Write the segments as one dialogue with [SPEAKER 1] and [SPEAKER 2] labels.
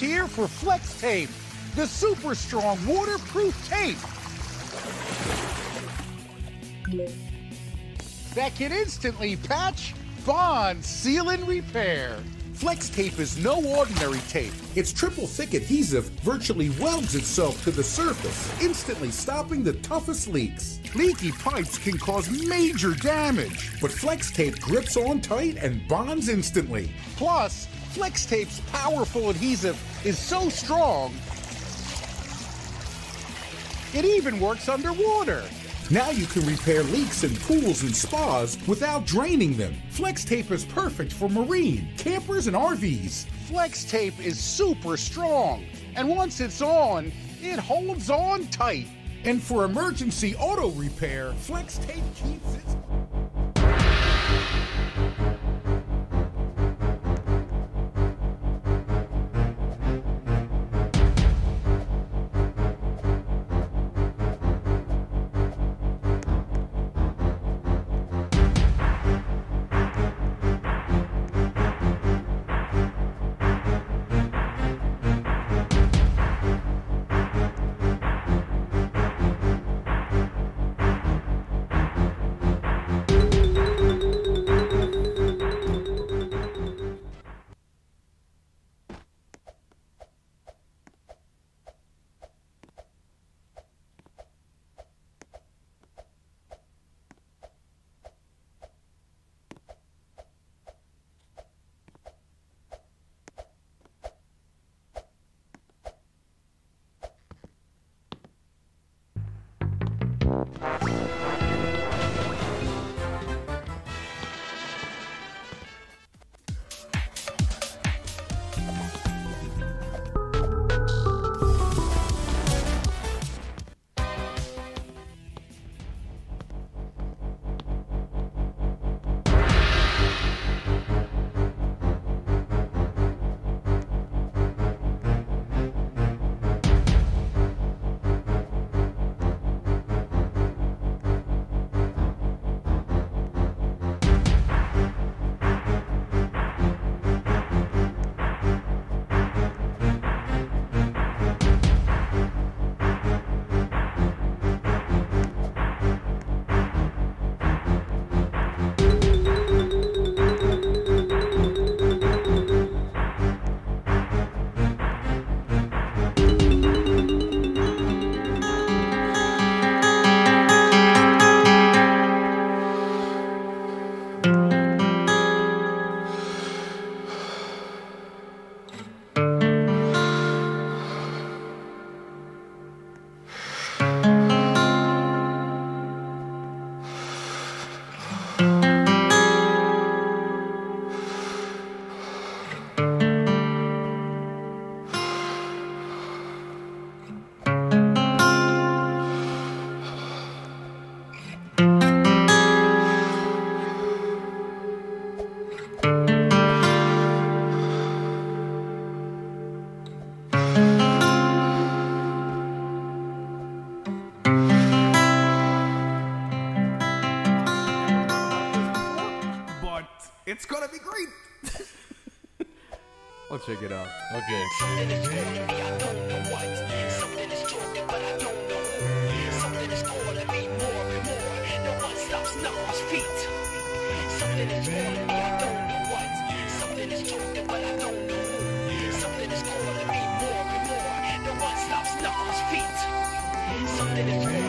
[SPEAKER 1] Here for Flex Tape, the super strong waterproof tape that can instantly patch, bond, seal, and repair. Flex tape is no ordinary tape. Its triple thick adhesive virtually welds itself to the surface, instantly stopping the toughest leaks. Leaky pipes can cause major damage, but Flex tape grips on tight and bonds instantly. Plus, Flex tape's powerful adhesive is so strong, it even works underwater. Now you can repair leaks in pools and spas without draining them. Flex tape is perfect for marine, campers, and RVs. Flex tape is super strong, and once it's on, it holds on tight. And for emergency auto repair, Flex tape keeps its
[SPEAKER 2] I'll check it out.
[SPEAKER 3] Okay.
[SPEAKER 4] Something is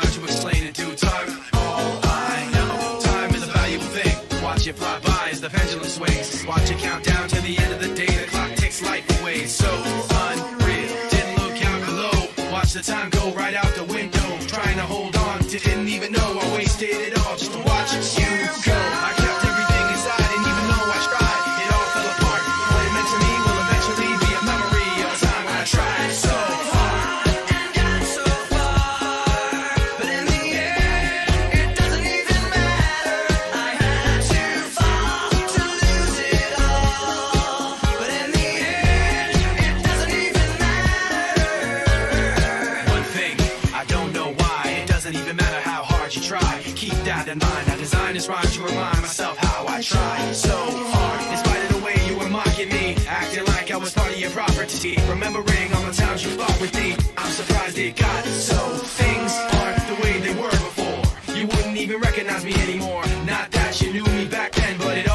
[SPEAKER 2] trying to explain in due time. All I know, time is a valuable thing. Watch it fly by as the pendulum swings. Watch it count down to the end of the day. The clock takes life away. So unreal. Didn't look out below. Watch the time go. Remembering all the times you fought with me, I'm surprised it got so. Things aren't the way they were before. You wouldn't even recognize me anymore. Not that you knew me back then, but it